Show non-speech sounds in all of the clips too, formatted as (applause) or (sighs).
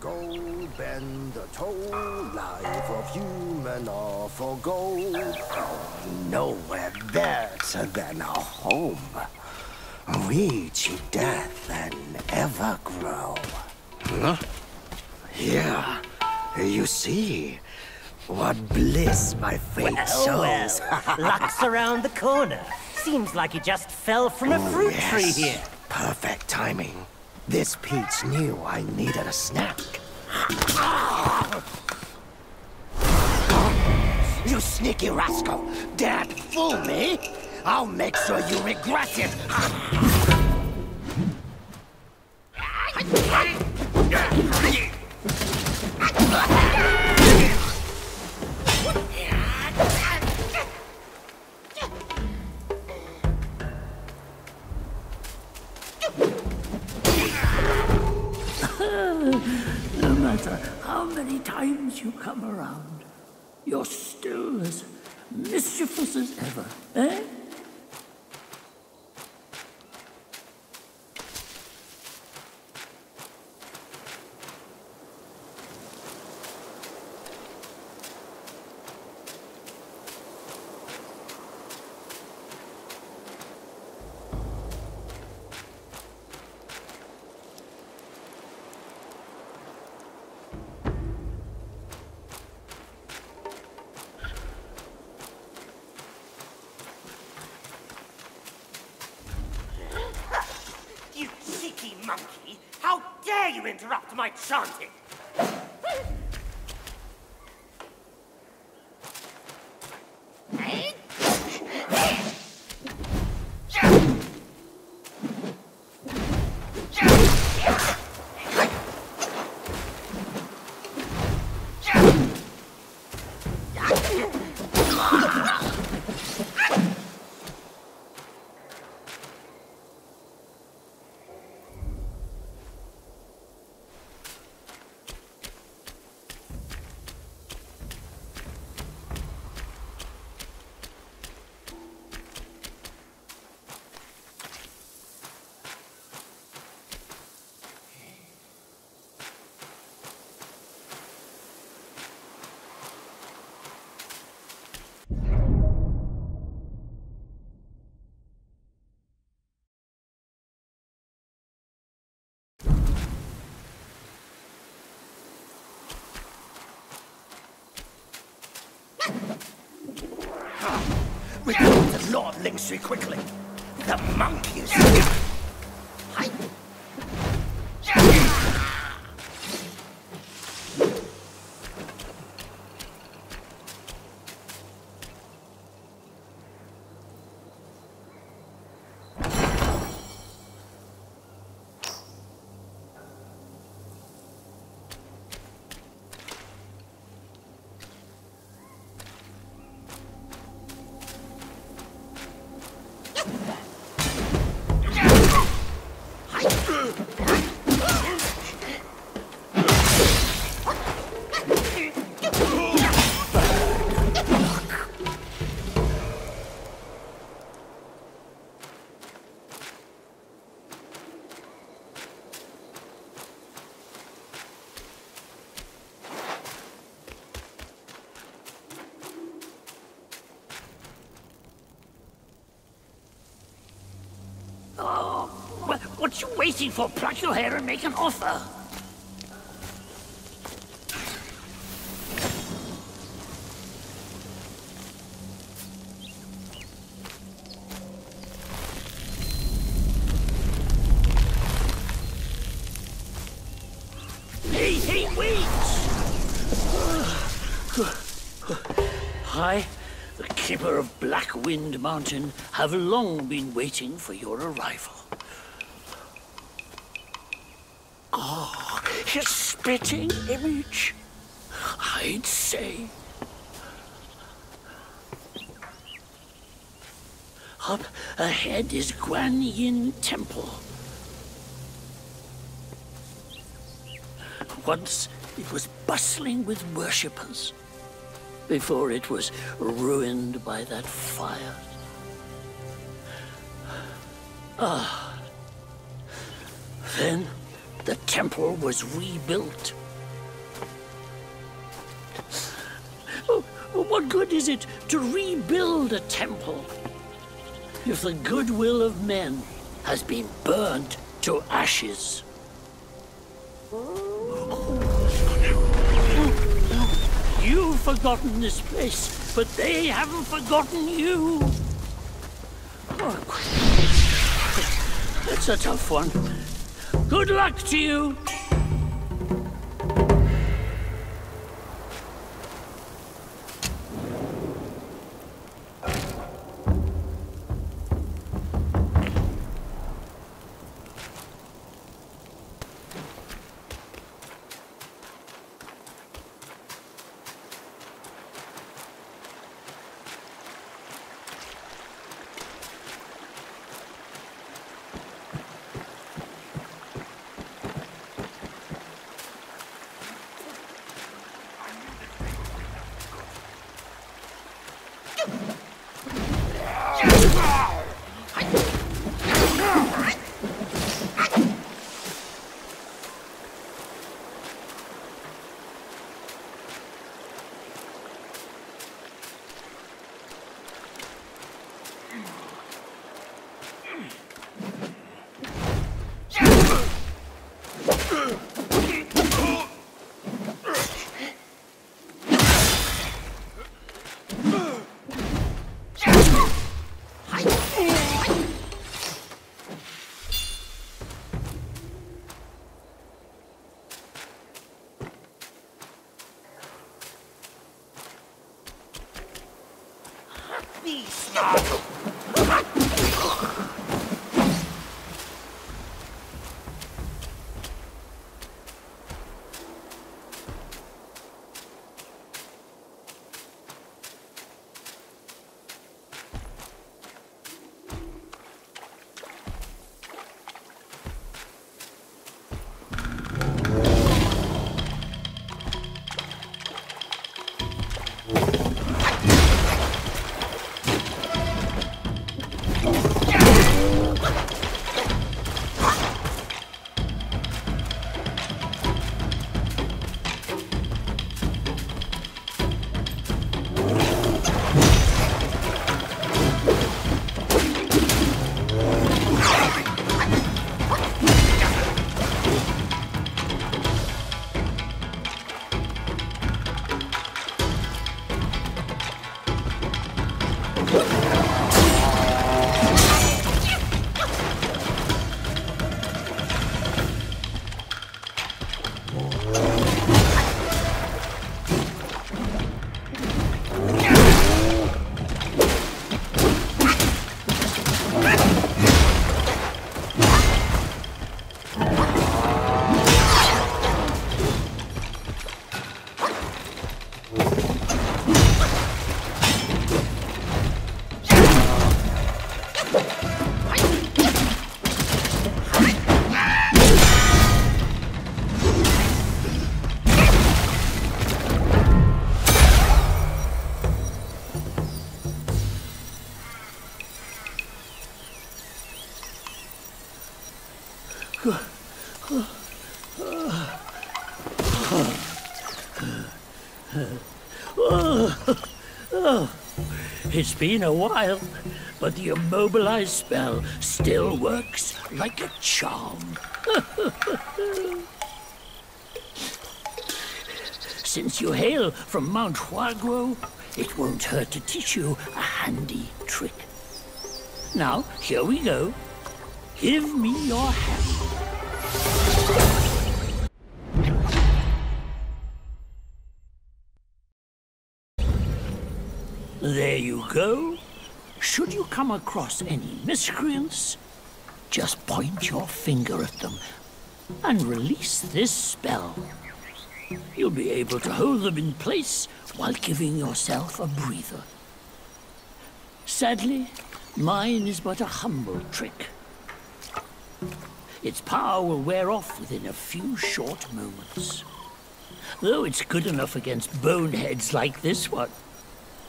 gold, bend the toe, life of human all for gold. Oh, nowhere better than a home. Reach death and ever grow. Huh? Here, you see, what bliss my fate well, shows. Well, (laughs) luck's around the corner. Seems like he just fell from a oh, fruit yes. tree here. Perfect timing. This Peach knew I needed a snack. You sneaky rascal! Dare fool me? I'll make sure you regret it! (laughs) (sighs) no matter how many times you come around, you're still as mischievous as ever, eh? You cheeky monkey! How dare you interrupt my chanting! Return to Lingshi quickly. The monkeys. Hi. Oh, what, what you waiting for? Pluck your hair and make an offer. Hey, hey, wait! I, the keeper of Black Wind Mountain, have long been waiting for your arrival. His spitting image. I'd say. Up ahead is Guan Yin Temple. Once it was bustling with worshippers before it was ruined by that fire. Ah. Then the temple was rebuilt Oh, what good is it to rebuild a temple if the goodwill of men has been burnt to ashes? You've forgotten this place, but they haven't forgotten you. Oh, that's a tough one. Good luck to you. It's been a while, but the immobilized spell still works like a charm. (laughs) Since you hail from Mount Huaguo, it won't hurt to teach you a handy trick. Now, here we go. Give me your hand. There you go. Should you come across any miscreants, just point your finger at them and release this spell. You'll be able to hold them in place while giving yourself a breather. Sadly, mine is but a humble trick. Its power will wear off within a few short moments. Though it's good enough against boneheads like this one.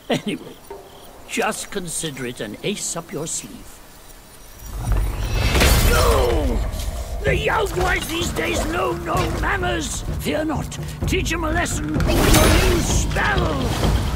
(laughs) Anyway, just consider it an ace up your sleeve. The young boys these days know no manners. Fear not. Teach them a lesson with your new spell.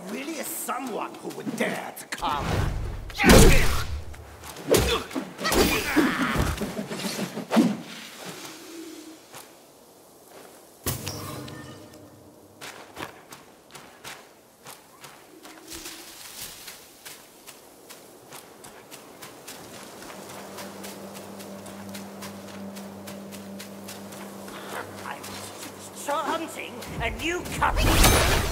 There really is someone who would dare to come. Hunting a new company.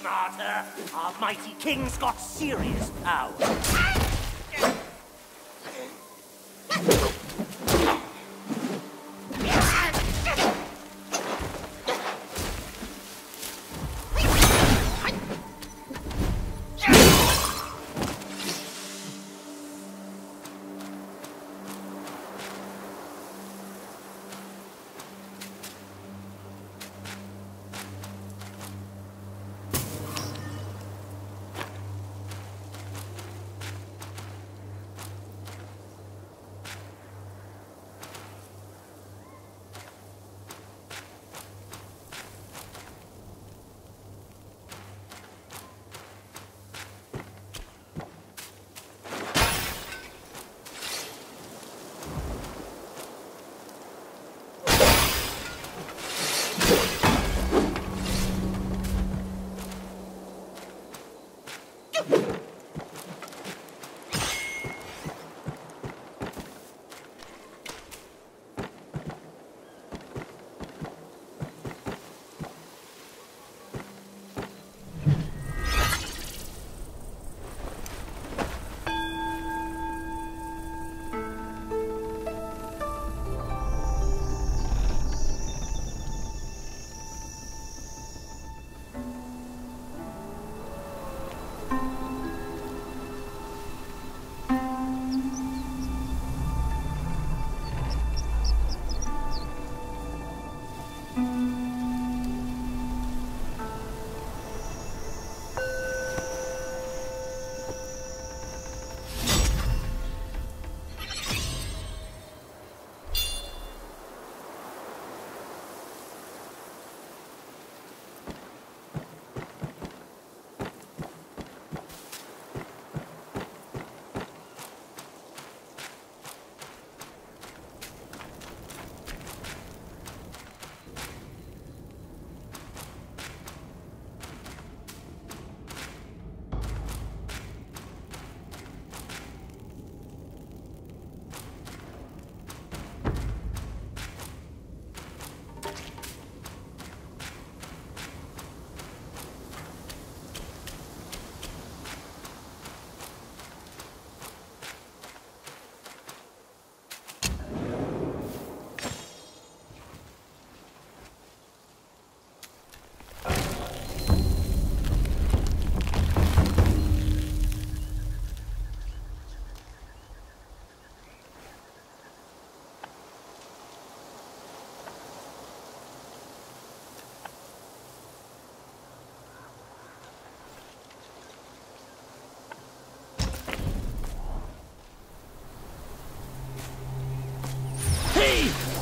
Smarter. Our mighty king's got serious power.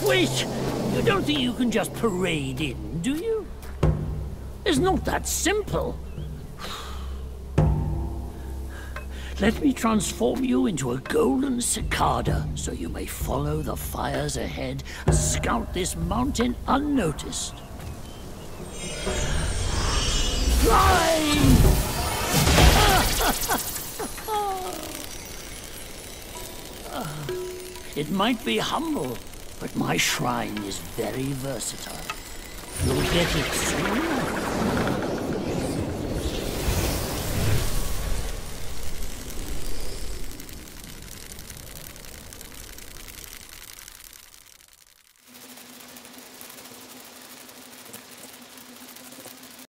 Wait! You don't think you can just parade in, do you? It's not that simple. Let me transform you into a golden cicada so you may follow the fires ahead and scout this mountain unnoticed. Fly! (laughs) It might be humble, but my shrine is very versatile. You'll get it soon